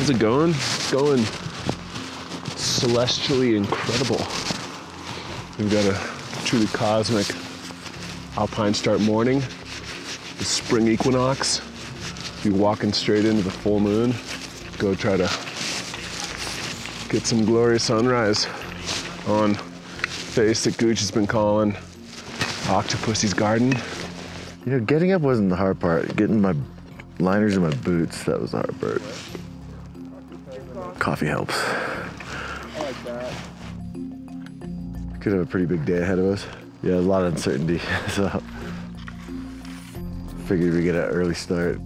How's it going? It's going celestially incredible. We've got a truly cosmic alpine start morning, the spring equinox. Be walking straight into the full moon. Go try to get some glorious sunrise on face that Gooch has been calling Octopussy's Garden. You know, getting up wasn't the hard part. Getting my liners in my boots, that was the hard part. Coffee helps. Could have a pretty big day ahead of us. Yeah, a lot of uncertainty, so figured we get an early start.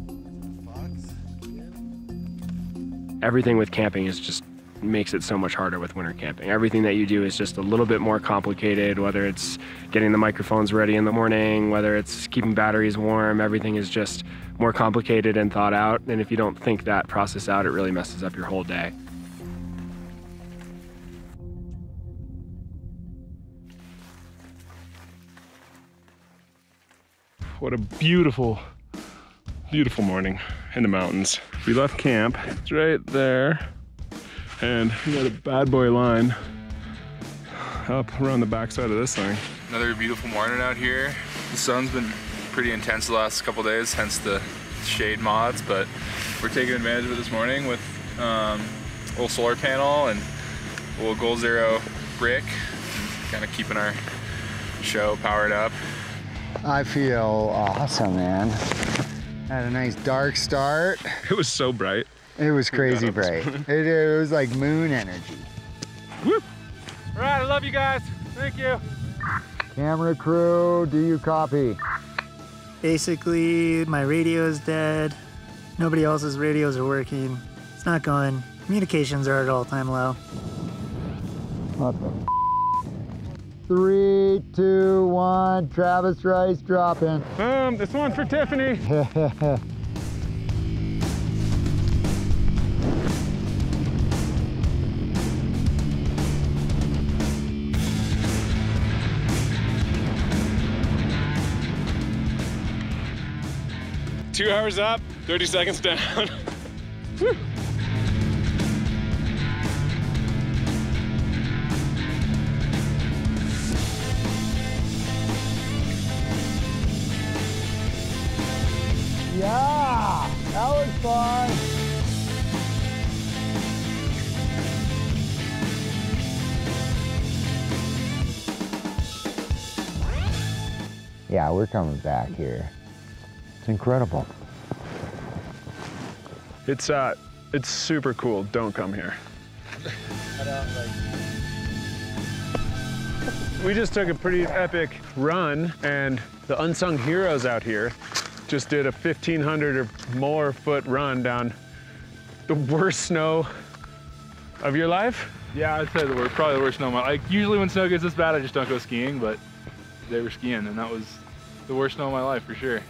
Everything with camping is just makes it so much harder with winter camping. Everything that you do is just a little bit more complicated, whether it's getting the microphones ready in the morning, whether it's keeping batteries warm, everything is just more complicated and thought out. And if you don't think that process out, it really messes up your whole day. What a beautiful, beautiful morning in the mountains. We left camp. It's right there. And we got a bad boy line up around the backside of this thing. Another beautiful morning out here. The sun's been pretty intense the last couple days, hence the shade mods, but we're taking advantage of it this morning with um, a little solar panel and a little Goal Zero brick, kind of keeping our show powered up. I feel awesome, man. Had a nice dark start. It was so bright. It was crazy bright. It, it was like moon energy. Whoop. All right, I love you guys. Thank you. Camera crew, do you copy? Basically, my radio is dead. Nobody else's radios are working. It's not going. Communications are at all-time low. What the Three, two, one, Travis Rice dropping. Um, this one's for Tiffany. Two hours up, 30 seconds down. Yeah, that was fun. Yeah, we're coming back here. It's incredible. It's uh, it's super cool. Don't come here. We just took a pretty epic run, and the unsung heroes out here just did a 1,500 or more foot run down the worst snow of your life. Yeah, I'd say the worst, probably the worst snow. of my- Like usually when snow gets this bad, I just don't go skiing, but they were skiing, and that was the worst snow of my life for sure.